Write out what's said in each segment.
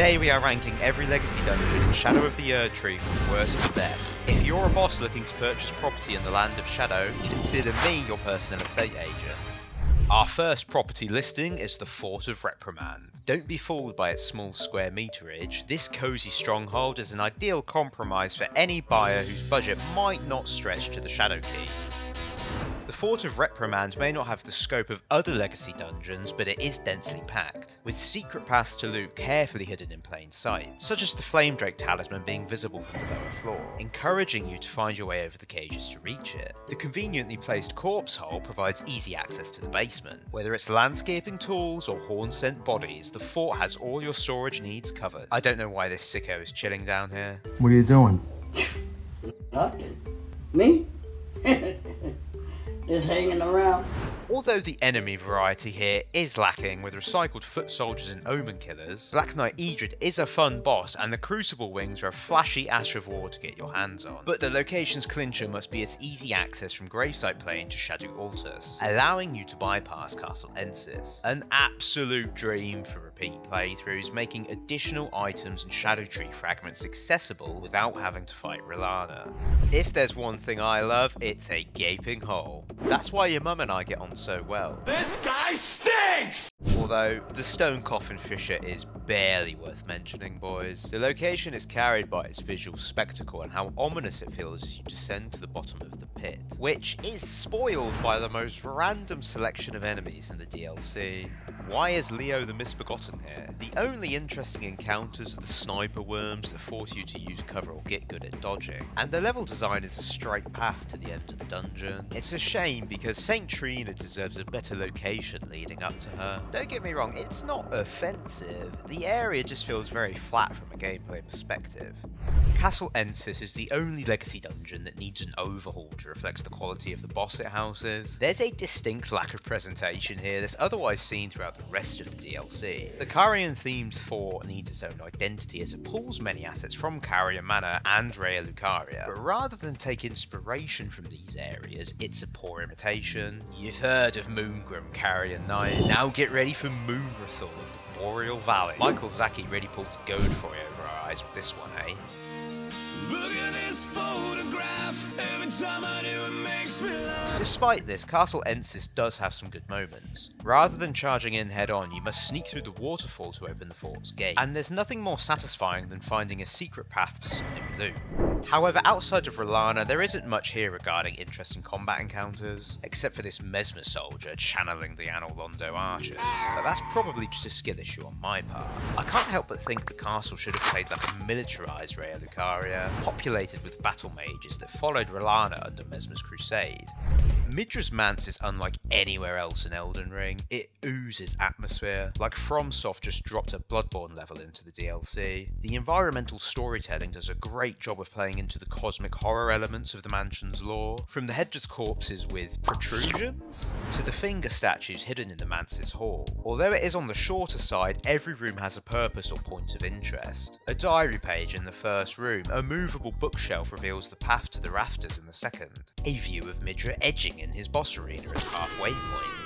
Today we are ranking every legacy dungeon in Shadow of the Erdtree from worst to best. If you're a boss looking to purchase property in the Land of Shadow, consider me your personal estate agent. Our first property listing is the Fort of Reprimand. Don't be fooled by its small square meterage, this cosy stronghold is an ideal compromise for any buyer whose budget might not stretch to the Shadowkeep. The Fort of Reprimand may not have the scope of other legacy dungeons, but it is densely packed, with secret paths to loot carefully hidden in plain sight, such as the Flamedrake talisman being visible from the lower floor, encouraging you to find your way over the cages to reach it. The conveniently placed corpse hole provides easy access to the basement. Whether it's landscaping tools or Hornsent bodies, the fort has all your storage needs covered. I don't know why this sicko is chilling down here. What are you doing? Nothing. Me? Just hanging around. Although the enemy variety here is lacking with recycled foot soldiers and omen killers, Black Knight Edred is a fun boss and the Crucible Wings are a flashy Ash of War to get your hands on. But the location's clincher must be its easy access from Gravesite Plain to Scadu Altus, allowing you to bypass Castle Ensis. An absolute dream for repeat playthroughs, making additional items and Scadutree fragments accessible without having to fight Rellana. If there's one thing I love, it's a gaping hole. That's why your mum and I get on so well. This guy stinks! Although, the Stone Coffin Fissure is barely worth mentioning, boys. The location is carried by its visual spectacle and how ominous it feels as you descend to the bottom of the pit, which is spoiled by the most random selection of enemies in the DLC. Why is Leonine Misbegotten here? The only interesting encounters are the sniper worms that force you to use cover or get good at dodging, and the level design is a straight path to the end of the dungeon. It's a shame because St. Trina deserves a better location leading up to her. Don't get me wrong, it's not offensive, the area just feels very flat from a gameplay perspective. Castle Ensis is the only legacy dungeon that needs an overhaul to reflect the quality of the boss it houses. There's a distinct lack of presentation here that's otherwise seen throughout the rest of the DLC. The Carian themed fort needs its own identity as it pulls many assets from Caria Manor and Raya Lucaria, but rather than take inspiration from these areas, it's a poor imitation. You've heard of Moongrum Carian Knight, now get ready for Moonrathal of the Boreal Valley. Miyazaki really pulled the goad for you over our eyes with this one, eh? Despite this, Castle Ensis does have some good moments. Rather than charging in head on, you must sneak through the waterfall to open the fort's gate, and there's nothing more satisfying than finding a secret path to some new. However, outside of Rellana, there isn't much here regarding interesting combat encounters, except for this Messmer soldier channeling the Anor Londo archers, but that's probably just a skill issue on my part. I can't help but think the castle should have played like a militarized Raya Lucaria, populated with battle mages that followed Rellana under Messmer's crusade. Midra's Manse is unlike anywhere else in Elden Ring. It oozes atmosphere, like FromSoft just dropped a Bloodborne level into the DLC. The environmental storytelling does a great job of playing into the cosmic horror elements of the mansion's lore, from the headless corpses with protrusions to the finger statues hidden in the manse's hall. Although it is on the shorter side, every room has a purpose or point of interest. A diary page in the first room, a movable bookshelf reveals the path to the rafters in the second, a view of Midra edging in his boss arena at halfway point,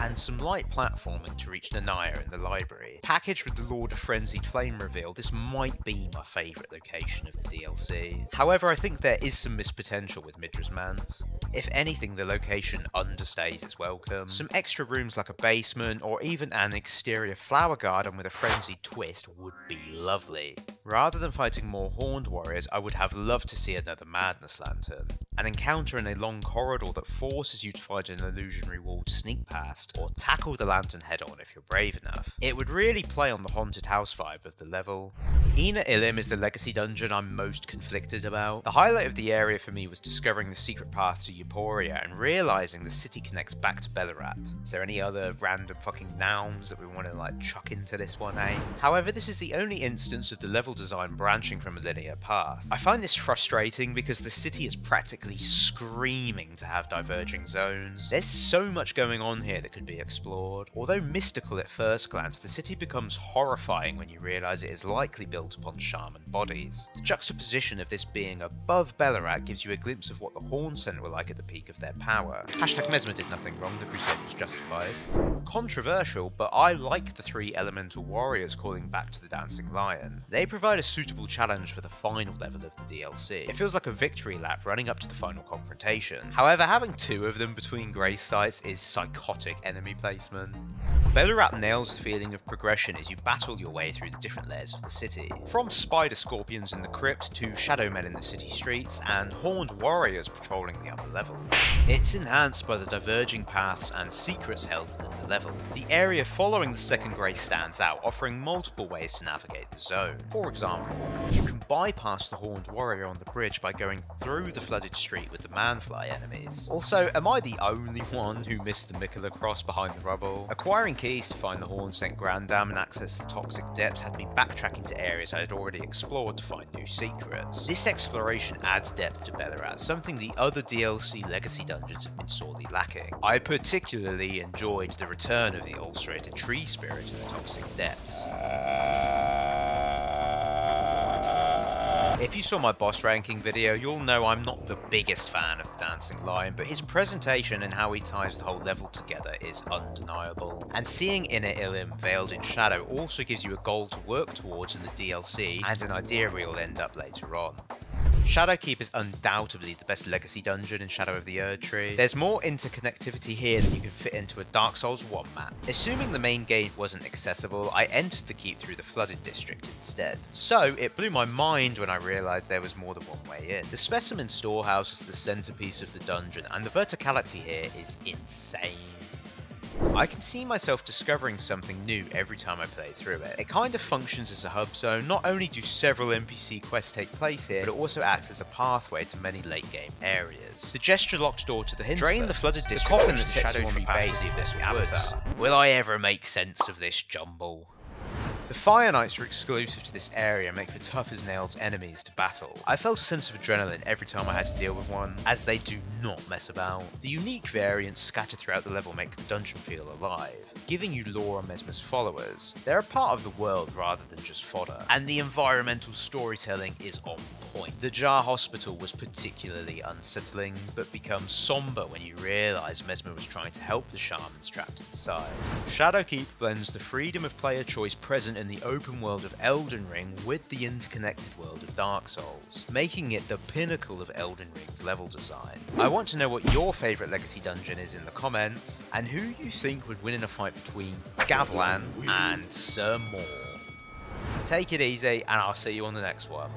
and some light platforming to reach Nanaya in the library. Packaged with the Lord of Frenzied Flame reveal, this might be my favourite location of the DLC. However, I think there is some missed potential with Midra's Manse. If anything, the location understays its welcome. Some extra rooms like a basement, or even an exterior flower garden with a frenzied twist would be lovely. Rather than fighting more horned warriors, I would have loved to see another Madness Lantern. An encounter in a long corridor that forces you to find an illusionary wall to sneak past, or tackle the lantern head on if you're brave enough. It would really play on the haunted house vibe of the level. Enir-Ilim is the legacy dungeon I'm most conflicted about. The highlight of the area for me was discovering the secret path to Euphoria and realizing the city connects back to Belurat. Is there any other random fucking nouns that we want to like chuck into this one, eh? However, this is the only instance of the level design branching from a linear path. I find this frustrating because the city is practically screaming to have diverging zones. There's so much going on here that could be explored. Although mystical at first glance, the city becomes horrifying when you realize it is likely built upon shaman bodies. The juxtaposition of this being above Belurat gives you a glimpse of what the Hornsent were like at the peak of their power. Hashtag Messmer did nothing wrong, the crusade was justified. Controversial, but I like the three elemental warriors calling back to the Dancing Lion. They provide a suitable challenge for the final level of the DLC. It feels like a victory lap running up to the final confrontation. However, having two of them between grace sites is psychotic enemy placement. Belurat nails the feeling of progression as you battle your way through the different layers of the city. From spider scorpions in the crypt to shadow men in the city streets and horned warriors patrolling the upper level. It's enhanced by the diverging paths and secrets held within the level. The area following the second grace stands out, offering multiple ways to navigate the zone. For example, you can bypass the horned warrior on the bridge by going through the flooded street with the manfly enemies. Also, am I the only one who missed the Miquella cross behind the rubble? Acquiring keys to find the Hornsent Grandam and access the toxic depths had me backtracking to areas I had already explored to find new secrets. This exploration adds depth to Belurat, something the other DLC legacy dungeons have been sorely lacking. I particularly enjoyed the return of the ulcerated tree spirit in the toxic depths. If you saw my boss ranking video, you'll know I'm not the biggest fan of the Dancing Lion, but his presentation and how he ties the whole level together is undeniable. And seeing Enir-Ilim veiled in shadow also gives you a goal to work towards in the DLC, and an idea where you'll end up later on. Shadowkeep is undoubtedly the best legacy dungeon in Shadow of the Erdtree. There's more interconnectivity here than you can fit into a Dark Souls 1 map. Assuming the main gate wasn't accessible, I entered the keep through the flooded district instead. So, it blew my mind when I realised there was more than one way in. The specimen storehouse is the centerpiece of the dungeon, and the verticality here is insane. I can see myself discovering something new every time I play through it. It kind of functions as a hub zone, not only do several NPC quests take place here, but it also acts as a pathway to many late game areas. The gesture locked door to the Hinterland, drain the flooded district, the coffin that sets you on the base of this avatar. Will I ever make sense of this jumble? The Fire Knights are exclusive to this area and make for tough as nails enemies to battle. I felt a sense of adrenaline every time I had to deal with one, as they do not mess about. The unique variants scattered throughout the level make the dungeon feel alive, giving you lore on Messmer's followers. They're a part of the world rather than just fodder, and the environmental storytelling is on point. The Jar Hospital was particularly unsettling, but becomes somber when you realise Messmer was trying to help the shamans trapped inside. Shadowkeep blends the freedom of player choice present in the open world of Elden Ring with the interconnected world of Dark Souls, making it the pinnacle of Elden Ring's level design. I want to know what your favourite legacy dungeon is in the comments, and who you think would win in a fight between Gavlan and Sir Moore. Take it easy, and I'll see you on the next one.